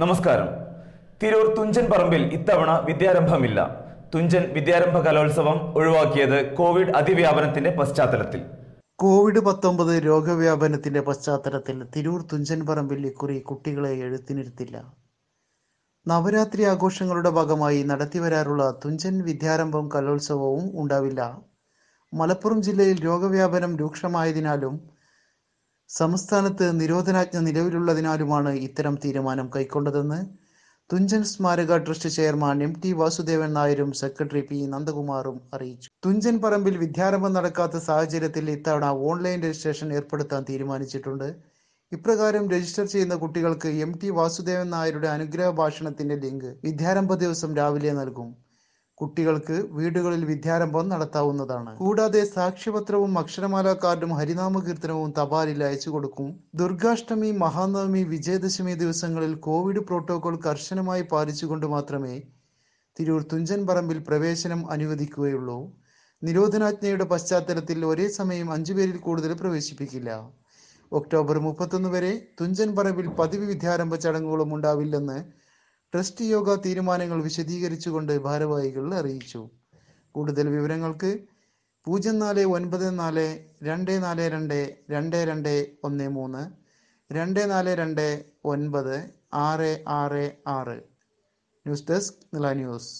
നമസ്കാരം. തിരൂർ തുഞ്ചൻ പറമ്പിൽ ഇത്തവണ വിദ്യാരംഭമില്ല. തുഞ്ചൻ വിദ്യാരംഭ കലോത്സവം ഒഴിവാക്കിയത് കോവിഡ് അതിവ്യാപനത്തിന്റെ പശ്ചാത്തലത്തിൽ. കോവിഡ് പത്തൊമ്പത് രോഗവ്യാപനത്തിന്റെ പശ്ചാത്തലത്തിൽ തിരൂർ തുഞ്ചൻ പറമ്പിൽ ഇക്കുറി കുട്ടികളെ എഴുത്തിനിരുത്തില്ല. നവരാത്രി ആഘോഷങ്ങളുടെ ഭാഗമായി നടത്തിവരാറുള്ള തുഞ്ചൻ വിദ്യാരംഭം കലോത്സവവും ഉണ്ടാവില്ല. മലപ്പുറം ജില്ലയിൽ രോഗവ്യാപനം രൂക്ഷമായതിനാലും സംസ്ഥാനത്ത് നിരോധനാജ്ഞ നിലവിലുള്ളതിനാലുമാണ് ഇത്തരം തീരുമാനം കൈക്കൊണ്ടതെന്ന് തുഞ്ചൻ സ്മാരക trust chairman M T Vasudevan നായരും സെക്രട്ടറി പി നന്ദകുമാറും അറിയിച്ചു. തുഞ്ചൻ പറമ്പിൽ വിദ്യാരംഭം നടക്കാത്ത സാഹചര്യത്തിൽ ഇത്തവണ ഓൺലൈൻ രജിസ്ട്രേഷൻ ഏർപ്പെടുത്താൻ തീരുമാനിച്ചിട്ടുണ്ട്. ഇപ്രകാരം രജിസ്റ്റർ ചെയ്യുന്ന കുട്ടികൾക്ക് എം ടി വാസുദേവൻ നായരുടെ അനുഗ്രഹ ഭാഷണത്തിന്റെ ലിങ്ക് വിദ്യാരംഭ ദിവസം രാവിലെ നൽകും. കുട്ടികൾക്ക് വീടുകളിൽ വിദ്യാരംഭം നടത്താവുന്നതാണ്. കൂടാതെ സാക്ഷ്യപത്രവും അക്ഷരമാല കാർഡും ഹരിനാമ കീർത്തനവും തപാലിൽ അയച്ചു കൊടുക്കും. ദുർഗാഷ്ടമി മഹാനവമി വിജയദശമി ദിവസങ്ങളിൽ കോവിഡ് പ്രോട്ടോകോൾ കർശനമായി പാലിച്ചുകൊണ്ട് മാത്രമേ തിരൂർ തുഞ്ചൻ പറമ്പിൽ പ്രവേശനം അനുവദിക്കുകയുള്ളൂ. നിരോധനാജ്ഞയുടെ പശ്ചാത്തലത്തിൽ ഒരേ സമയം അഞ്ചു പേരിൽ കൂടുതൽ പ്രവേശിപ്പിക്കില്ല. ഒക്ടോബർ മുപ്പത്തൊന്ന് വരെ തുഞ്ചൻ പറമ്പിൽ പതിവ് വിദ്യാരംഭ ചടങ്ങുകളും ഉണ്ടാവില്ലെന്ന് ട്രസ്റ്റ് യോഗ തീരുമാനങ്ങൾ വിശദീകരിച്ചുകൊണ്ട് ഭാരവാഹികൾ അറിയിച്ചു. കൂടുതൽ വിവരങ്ങൾക്ക് പൂജ്യം നാല് ഒൻപത് നാല് രണ്ട് നാല് രണ്ട് രണ്ട് രണ്ട് ഒന്ന് മൂന്ന് രണ്ട് നാല് രണ്ട് ഒൻപത് ആറ് ആറ് ആറ്. News desk Nila news.